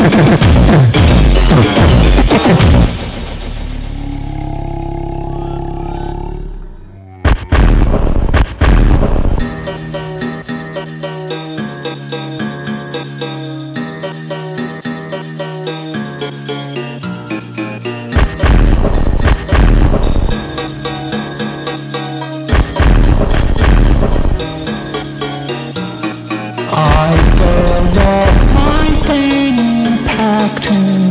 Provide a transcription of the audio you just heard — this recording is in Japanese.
Ha ha ha.